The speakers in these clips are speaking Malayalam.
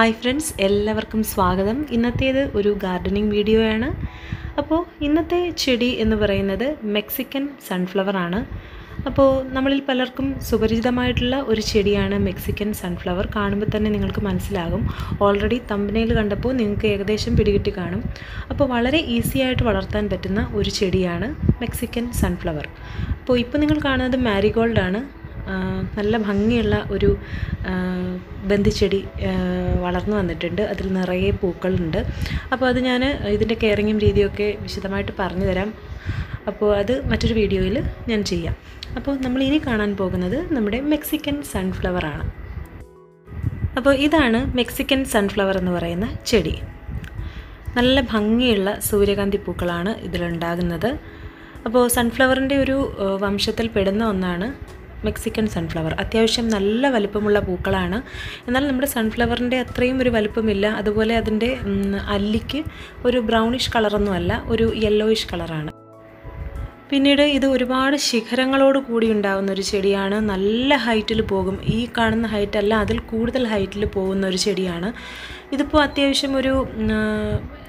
ഹായ് ഫ്രണ്ട്സ് എല്ലാവർക്കും സ്വാഗതം. ഇന്നത്തേത് ഒരു ഗാർഡനിങ് വീഡിയോ ആണ് അപ്പോൾ ഇന്നത്തെ ചെടി എന്ന് പറയുന്നത് മെക്സിക്കൻ സൺഫ്ലവർ ആണ്. അപ്പോൾ നമ്മളിൽ പലർക്കും സുപരിചിതമായിട്ടുള്ള ഒരു ചെടിയാണ് മെക്സിക്കൻ സൺഫ്ലവർ കാണുമ്പോൾ തന്നെ നിങ്ങൾക്ക് മനസ്സിലാകും. ഓൾറെഡി തമ്പനയിൽ കണ്ടപ്പോൾ നിങ്ങൾക്ക് ഏകദേശം പിടികിട്ടി കാണും. അപ്പോൾ വളരെ ഈസി ആയിട്ട് വളർത്താൻ പറ്റുന്ന ഒരു ചെടിയാണ് മെക്സിക്കൻ സൺഫ്ലവർ അപ്പോൾ ഇപ്പോൾ നിങ്ങൾ കാണുന്നത് മാരിഗോൾഡാണ് നല്ല ഭംഗിയുള്ള ഒരു ബന്ധിച്ചെടി വളർന്നു വന്നിട്ടുണ്ട്. അതിൽ നിറയെ പൂക്കളുണ്ട്. അപ്പോൾ അത് ഞാൻ ഇതിന്റെ കെയറിങ്ങും രീതിയൊക്കെ വിശദമായിട്ട് പറഞ്ഞു തരാം. അപ്പോൾ അത് മറ്റൊരു വീഡിയോയിൽ ഞാൻ ചെയ്യാം. അപ്പോൾ നമ്മൾ ഇനി കാണാൻ പോകുന്നത് നമ്മുടെ മെക്സിക്കൻ സൺഫ്ലവർ ആണ്. അപ്പോൾ ഇതാണ് മെക്സിക്കൻ സൺഫ്ലവർ എന്ന് പറയുന്ന ചെടി. നല്ല ഭംഗിയുള്ള സൂര്യകാന്തി പൂക്കളാണ് ഇതിലുണ്ടാകുന്നത്. അപ്പോൾ സൺഫ്ലവറിന്റെ ഒരു വംശത്തിൽ പെടുന്ന ഒന്നാണ് മെക്സിക്കൻ സൺഫ്ലവർ അത്യാവശ്യം നല്ല വലിപ്പമുള്ള പൂക്കളാണ്. എന്നാൽ നമ്മുടെ സൺഫ്ലവറിന്റെ അത്രയും ഒരു വലിപ്പമില്ല. അതുപോലെ അതിന്റെ അല്ലിക്ക് ഒരു ബ്രൗണിഷ് കളറൊന്നുമല്ല ഒരു യെല്ലോയിഷ് കളറാണ് പിന്നീട് ഇത് ഒരുപാട് ശിഖരങ്ങളോട് കൂടി ഉണ്ടാകുന്ന ഒരു ചെടിയാണ്. നല്ല ഹൈറ്റിൽ പോകും. ഈ കാണുന്ന ഹൈറ്റല്ല അല്ല അതിൽ കൂടുതൽ ഹൈറ്റിൽ പോകുന്ന ഒരു ചെടിയാണ്. ഇതിപ്പോൾ അത്യാവശ്യം ഒരു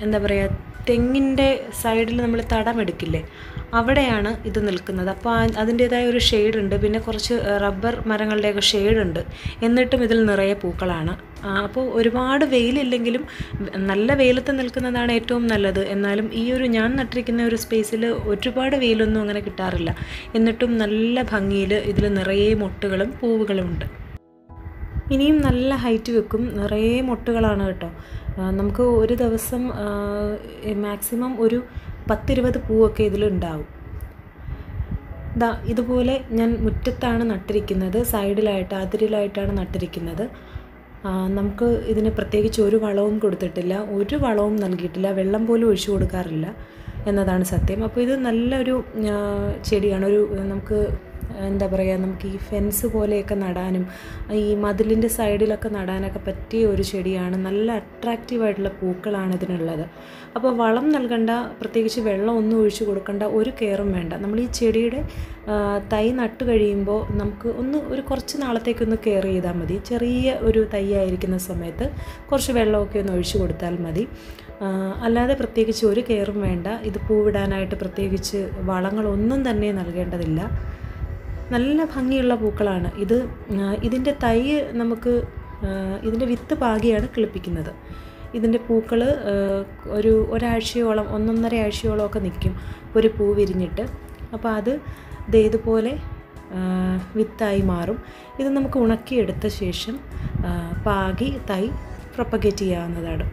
എന്താ പറയുക തെങ്ങിന്റെ സൈഡിൽ നമ്മൾ തടമെടുക്കില്ലേ? അവിടെയാണ് ഇത് നിൽക്കുന്നത്. അപ്പോൾ അതിന്റേതായ ഒരു ഷെയ്ഡ് ഉണ്ട് പിന്നെ കുറച്ച് റബ്ബർ മരങ്ങളുടെയൊക്കെ ഷെയ്ഡ് ഉണ്ട് എന്നിട്ടും ഇതിൽ നിറയെ പൂക്കളാണ്. അപ്പോൾ ഒരുപാട് വെയിലില്ലെങ്കിലും നല്ല വെയിലത്ത് നിൽക്കുന്നതാണ് ഏറ്റവും നല്ലത്. എന്നാലും ഈ ഒരു ഞാൻ നട്ടിരിക്കുന്ന ഒരു സ്പേസിൽ ഒരുപാട് വെയിലൊന്നും അങ്ങനെ കിട്ടാറില്ല. എന്നിട്ടും നല്ല ഭംഗിയിൽ ഇതിൽ നിറയെ മൊട്ടുകളും പൂവുകളും ഉണ്ട്. ഇനിയും നല്ല ഹൈറ്റ് വെക്കും. നിറയെ മൊട്ടുകളാണ് കേട്ടോ. നമുക്ക് ഒരു ദിവസം മാക്സിമം ഒരു പത്തിരുപത് പൂവൊക്കെ ഇതിലുണ്ടാവും. ദാ ഇതുപോലെ ഞാൻ മുറ്റത്താണ് നട്ടിരിക്കുന്നത്. സൈഡിലായിട്ട് അതിരിലായിട്ടാണ് നട്ടിരിക്കുന്നത്. നമുക്ക് ഇതിന് പ്രത്യേകിച്ച് ഒരു വളവും കൊടുത്തിട്ടില്ല. ഒരു വളവും നൽകിയിട്ടില്ല. വെള്ളം പോലും ഒഴിച്ചു കൊടുക്കാറില്ല എന്നതാണ് സത്യം. അപ്പോൾ ഇത് നല്ലൊരു ചെടിയാണ്. ഒരു നമുക്ക് എന്താ പറയുക നമുക്ക് ഈ ഫെൻസ് പോലെയൊക്കെ നടാനും ഈ മതിലിന്റെ സൈഡിലൊക്കെ നടാനൊക്കെ പറ്റിയ ഒരു ചെടിയാണ്. നല്ല അട്രാക്റ്റീവായിട്ടുള്ള പൂക്കളാണ് ഇതിനുള്ളത്. അപ്പോൾ വളം നൽകണ്ട പ്രത്യേകിച്ച് വെള്ളം ഒന്നും ഒഴിച്ചു കൊടുക്കേണ്ട ഒരു കെയറും വേണ്ട. നമ്മൾ ഈ ചെടിയുടെ തൈ നട്ട് കഴിയുമ്പോൾ നമുക്ക് ഒന്ന് ഒരു കുറച്ച് നാളത്തേക്കൊന്ന് കെയർ ചെയ്താൽ മതി. ചെറിയ ഒരു തൈ ആയിരിക്കുന്ന സമയത്ത് കുറച്ച് വെള്ളമൊക്കെ ഒന്ന് ഒഴിച്ചു കൊടുത്താൽ മതി. അല്ലാതെ പ്രത്യേകിച്ച് ഒരു കെയറും വേണ്ട. ഇത് പൂവിടാനായിട്ട് പ്രത്യേകിച്ച് വളങ്ങളൊന്നും തന്നെ നൽകേണ്ടതില്ല. നല്ല ഭംഗിയുള്ള പൂക്കളാണ്. ഇത് ഇതിന്റെ തൈ നമുക്ക് ഇതിന്റെ വിത്ത് പാകിയാണ് കിളിപ്പിക്കുന്നത്. ഇതിന്റെ പൂക്കൾ ഒരു ഒരാഴ്ചയോളം ഒന്നൊന്നര ആഴ്ചയോളം ഒക്കെ നിൽക്കും. ഒരു പൂ വിരിഞ്ഞിട്ട്. അപ്പോൾ അത് ഇതേതുപോലെ വിത്തായി മാറും. ഇത് നമുക്ക് ഉണക്കിയെടുത്ത ശേഷം പാകി തൈ പ്രൊപ്പഗേറ്റ് ചെയ്യാവുന്നതാണ്.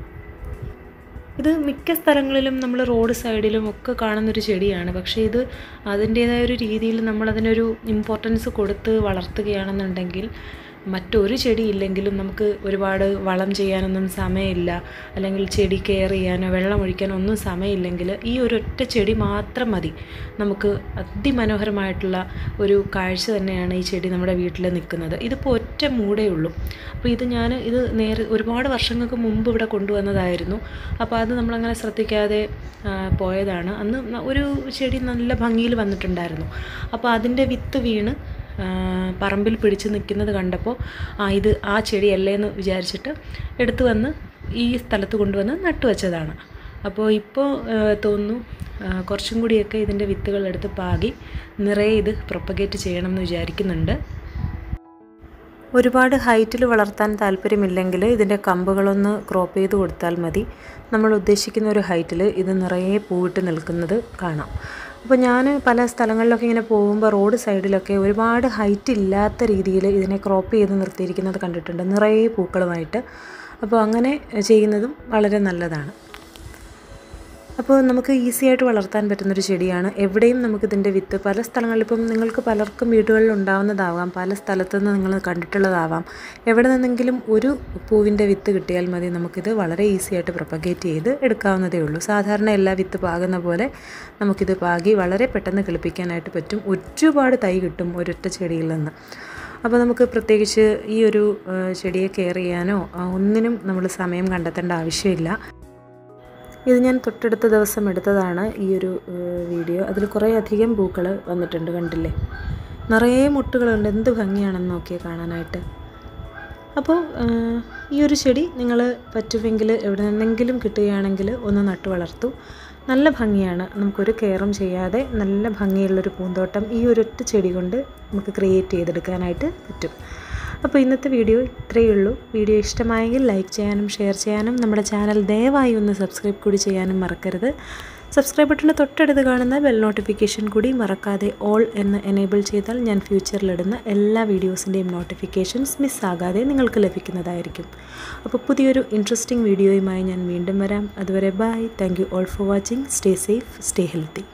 ഇത് മിക്ക സ്ഥലങ്ങളിലും നമ്മൾ റോഡ് സൈഡിലും ഒക്കെ കാണുന്നൊരു ചെടിയാണ്. പക്ഷേ ഇത് അതിന്റേതായ ഒരു രീതിയിൽ നമ്മളതിനൊരു ഇമ്പോർട്ടൻസ് കൊടുത്ത് വളർത്തുകയാണെന്നുണ്ടെങ്കിൽ മറ്റൊരു ചെടി ഇല്ലെങ്കിലും നമുക്ക് ഒരുപാട് വളം ചെയ്യാനൊന്നും സമയമില്ല. അല്ലെങ്കിൽ ചെടി കെയർ ചെയ്യാനോ വെള്ളം ഒഴിക്കാനോ ഒന്നും സമയമില്ലെങ്കിൽ ഈ ഒരു ഒറ്റ ചെടി മാത്രം മതി. നമുക്ക് അതിമനോഹരമായിട്ടുള്ള ഒരു കാഴ്ച തന്നെയാണ് ഈ ചെടി നമ്മുടെ വീട്ടിൽ നിൽക്കുന്നത്. ഇതിപ്പോൾ ഒറ്റ മൂടേ ഉള്ളൂ. അപ്പോൾ ഇത് ഞാൻ ഇത് നേരെ ഒരുപാട് വർഷങ്ങൾക്ക് മുമ്പ് ഇവിടെ കൊണ്ടുവന്നതായിരുന്നു. അപ്പോൾ അത് നമ്മളങ്ങനെ ശ്രദ്ധിക്കാതെ പോയതാണ്. അന്ന് ഒരു ചെടി നല്ല ഭംഗിയിൽ വന്നിട്ടുണ്ടായിരുന്നു. അപ്പോൾ അതിന്റെ വിത്ത് വീണ് പറമ്പിൽ പിടിച്ച് നിൽക്കുന്നത് കണ്ടപ്പോൾ ആ ഇത് ആ ചെടിയല്ലേ എന്ന് വിചാരിച്ചിട്ട് എടുത്തു വന്ന് ഈ സ്ഥലത്ത് കൊണ്ടുവന്ന് നട്ടുവച്ചതാണ് അപ്പോൾ ഇപ്പോൾ തോന്നുന്നു കുറച്ചും കൂടിയൊക്കെ ഇതിന്റെ വിത്തുകൾ എടുത്ത് പാകി നിറയെ ഇത് പ്രൊപ്പഗേറ്റ് ചെയ്യണം എന്ന് വിചാരിക്കുന്നുണ്ട്. ഒരുപാട് ഹൈറ്റിൽ വളർത്താൻ താല്പര്യമില്ലെങ്കിൽ ഇതിന്റെ കമ്പുകളൊന്ന് ക്രോപ്പ് ചെയ്ത് കൊടുത്താൽ മതി. നമ്മൾ ഉദ്ദേശിക്കുന്ന ഒരു ഹൈറ്റിൽ ഇത് നിറയെ പൂവിട്ട് നിൽക്കുന്നത് കാണാം. അപ്പോൾ ഞാൻ പല സ്ഥലങ്ങളിലൊക്കെ ഇങ്ങനെ പോകുമ്പോൾ റോഡ് സൈഡിലൊക്കെ ഒരുപാട് ഹൈറ്റ് ഇല്ലാത്ത രീതിയിൽ ഇതിനെ ക്രോപ്പ് ചെയ്ത് നിർത്തിയിരിക്കുന്നത് കണ്ടിട്ടുണ്ട്. നിറയെ പൂക്കളുമായിട്ട്. അപ്പോൾ അങ്ങനെ ചെയ്യുന്നതും വളരെ നല്ലതാണ്. അപ്പോൾ നമുക്ക് ഈസി ആയിട്ട് വളർത്താൻ പറ്റുന്നൊരു ചെടിയാണ്. എവിടെയും നമുക്ക് ഇതിന്റെ വിത്ത് പല സ്ഥലങ്ങളിൽ ഇപ്പം നിങ്ങൾക്ക് പലർക്കും വീടുകളിൽ ഉണ്ടാവുന്നതാവാം പല സ്ഥലത്തുനിന്ന് നിങ്ങൾ കണ്ടിട്ടുള്ളതാവാം. എവിടെ നിന്നെങ്കിലും ഒരു പൂവിന്റെ വിത്ത് കിട്ടിയാൽ മതി. നമുക്കിത് വളരെ ഈസി ആയിട്ട് പ്രൊപ്പഗേറ്റ് ചെയ്ത് എടുക്കാവുന്നതേ ഉള്ളൂ. സാധാരണ എല്ലാ വിത്ത് പാകുന്ന പോലെ നമുക്കിത് പാകി വളരെ പെട്ടെന്ന് കിളിപ്പിക്കാനായിട്ട് പറ്റും. ഒരുപാട് തൈ കിട്ടും ഒരൊറ്റ ചെടിയിൽ നിന്ന്. അപ്പോൾ നമുക്ക് പ്രത്യേകിച്ച് ഈ ഒരു ചെടിയെ കെയർ ചെയ്യാനോ ഒന്നിനും നമ്മൾ സമയം കണ്ടെത്തേണ്ട ആവശ്യമില്ല. ഇത് ഞാൻ തൊട്ടടുത്ത ദിവസം എടുത്തതാണ് ഈ ഒരു വീഡിയോ. അതിൽ കുറേ അധികം പൂക്കൾ വന്നിട്ടുണ്ട് കണ്ടില്ലേ? നിറയെ മുട്ടുകളുണ്ട്. എന്ത് ഭംഗിയാണെന്ന് നോക്കിയാൽ കാണാനായിട്ട്. അപ്പോൾ ഈ ഒരു ചെടി നിങ്ങൾ പറ്റുമെങ്കിൽ എവിടെ നിന്നെങ്കിലും കിട്ടുകയാണെങ്കിൽ ഒന്ന് നട്ടു വളർത്തു. നല്ല ഭംഗിയാണ്. നമുക്കൊരു കെയറും ചെയ്യാതെ നല്ല ഭംഗിയുള്ളൊരു പൂന്തോട്ടം ഈ ഒരൊറ്റ ചെടി കൊണ്ട് നമുക്ക് ക്രിയേറ്റ് ചെയ്തെടുക്കാനായിട്ട് പറ്റും. അപ്പോൾ ഇന്നത്തെ വീഡിയോ ഇത്രയേ ഉള്ളൂ. വീഡിയോ ഇഷ്ടമായെങ്കിൽ ലൈക്ക് ചെയ്യാനും ഷെയർ ചെയ്യാനും നമ്മുടെ ചാനൽ ദയവായി ഒന്ന് സബ്സ്ക്രൈബ് കൂടി ചെയ്യാനും മറക്കരുത്. സബ്സ്ക്രൈബ് ബട്ടണിന് തൊട്ടടുത്ത് കാണുന്ന ബെൽ നോട്ടിഫിക്കേഷൻ കൂടി മറക്കാതെ ഓൾ എന്ന് എനേബിൾ ചെയ്താൽ ഞാൻ ഫ്യൂച്ചറിലിടുന്ന എല്ലാ വീഡിയോസിന്റെയും നോട്ടിഫിക്കേഷൻസ് മിസ്സാകാതെ നിങ്ങൾക്ക് ലഭിക്കുന്നതായിരിക്കും. അപ്പോൾ പുതിയൊരു ഇൻട്രസ്റ്റിംഗ് വീഡിയോയുമായി ഞാൻ വീണ്ടും വരാം. അതുവരെ bye thank all for watching stay safe stay healthy